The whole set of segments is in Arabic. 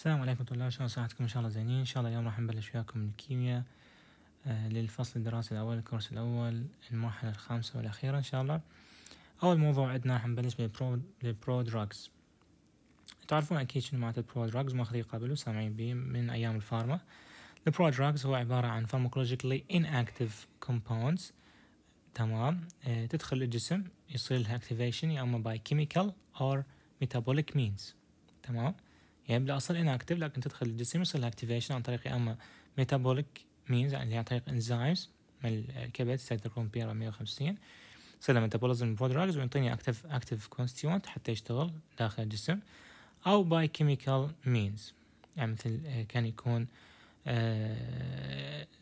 السلام عليكم طلاب شلون صحتكم إن شاء الله زينين. إن شاء الله اليوم راح نبلش وياكم الكيمياء آه للفصل الدراسي الأول الكورس الأول المرحلة الخامسة والأخيرة إن شاء الله. أول موضوع عندنا راح نبلش بال pro بال prodrugs تعرفون أكيد شنو معناته ال prodrugs ماخذين قبل وسامعين به من أيام ال pharma. ال prodrugs هو عبارة عن pharmacologically inactive compounds. تمام؟ آه تدخل الجسم يصير لها activation يا إما by chemical or metabolic means. تمام؟ يعني بالاصل inactive لكن تدخل الجسم يصير activation عن طريق أما metabolic means يعني عن طريق enzymes من الكبد cytochrome P450 يصير له metabolism prodrugs ويعطيني active active constituent حتى يشتغل داخل الجسم. أو by chemical means يعني مثل آه، كان يكون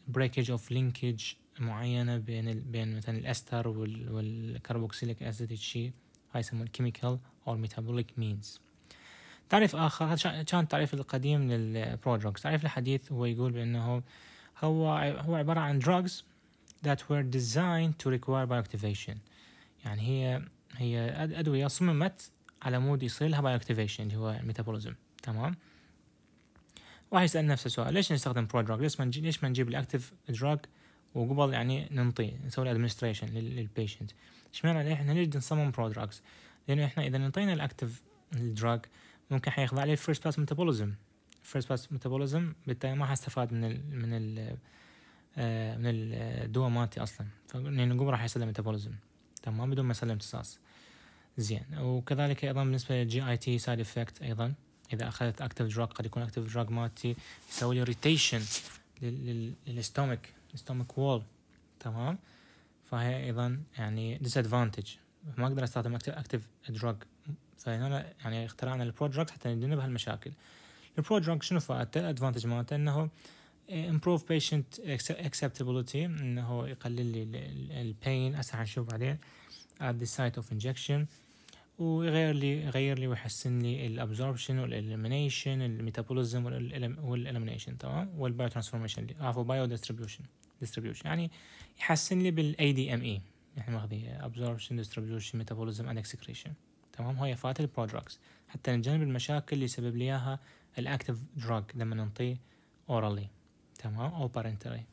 breakage of linkage معينة بين ال بين مثلا ال ester وال carboxylic acid شيء هاي يسمونه chemical أو metabolic means تعريف آخر هذا كان التعريف القديم لل prodrugs التعريف الحديث هو يقول بأنه هو هو عبارة عن drugs that were designed to require bioactivation. يعني هي هي أدوية صممت على مود يصير لها bioactivation اللي هو ال metabolism تمام؟ واحد يسأل نفسه السؤال ليش نستخدم prodrug ليش ما نجيب ليش ما نجيب ال active drug وقبل يعني ننطيه نسوي له administration لل patient اشمعنى إحنا ليش نصمم prodrugs لأنه إحنا إذا نعطينا ال active drug ممكن حيخضع لي ال first pass metabolism ال first pass metabolism بالتالي ما حستفاد من ال من ال آه، من الدواء مالتي أصلا. لأنه قبل راح يصير له metabolism تمام؟ بدون ما يصير له امتصاص. زين. وكذلك أيضا بالنسبة لل GIT side effect أيضا. إذا أخذت active drug قد يكون active drug مالتي يسوي لي irritation لل stomach ال stomach wall تمام؟ فهي أيضا يعني disadvantage ما أقدر أستخدم active drug فهنا يعني اخترعنا ال prodrug حتى نتجنب هالمشاكل ال prodrug شنو فائدته ال advantage مالته إنه improve patient acceptability إنه يقلل لي ال pain هسه حنشوف بعدين at the site of injection. ويغير لي يغير لي ويحسن لي ال absorption وال elimination ال metabolism وال elimination تمام؟ وال biotransformation عفوا biodistribution distribution يعني يحسن لي بال ADME يعني ماخذيه absorption distribution metabolism and excretion. تمام؟ هاي فائدة ال prodrugs حتى نتجنب المشاكل اللي يسبب لي إياها ال active drug لما نعطيه orally تمام؟ أو parenterally